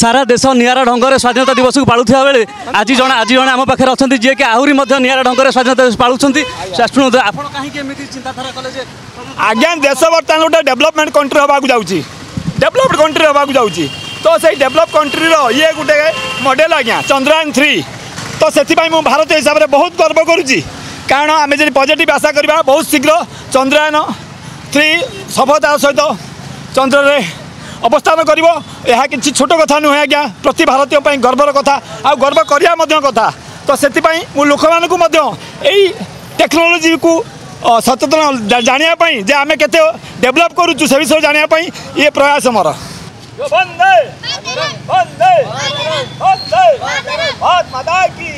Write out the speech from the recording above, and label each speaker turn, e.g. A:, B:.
A: সারা দেশ নিয়ারা ঢঙ্গরে স্বাধীনতা দিবসক পাড়ুয়া বেড়ে আজ জন আজ জন আমার পাখে অনেক যিয়ে কি আহরি নিয়ারা ঢঙ্গরে স্বাধীনতা দিবস পাড়ুচ্ছেন শুণত আপনার কাহিঁকি এমনি চিন্তাধারা কলে যে
B: আজ্ঞা দেশ বর্তমান গোটে ডেভেলপমেন্ট কন্ট্রি হওয়া যাচ্ছি ডেভেলপড কন্ট্রি হওয়া যাচ্ছি তো সেই ডেভেলপ কন্ট্রির ইয়ে গোটে মডেল আজ্ঞা চন্দ্রায়ন থ্রি তো সেপাই মু ভারত হিসাবে বহুত গর্ব করুছি কারণ আমি যদি পজিটিভ আশা করা বহু শীঘ্র চন্দ্রায়ন থ্রি সফলতার সহ চন্দ্রের অবস্থান করব এ কিছু ছোট কথা নুহে আজ্ঞা প্রতি ভারতীয় গর্বর কথা আর্ব করা কথা তো সেপাই মু লোক এই টেকনোলোজি কু সচেতন জাঁয়া যে আমি কেতে ডেভেলপ করুছু সে বিষয়ে জাঁয়া ইয়ে প্রয়াস মর বন্দে বন্দে বন্দে ভাত মাতা কি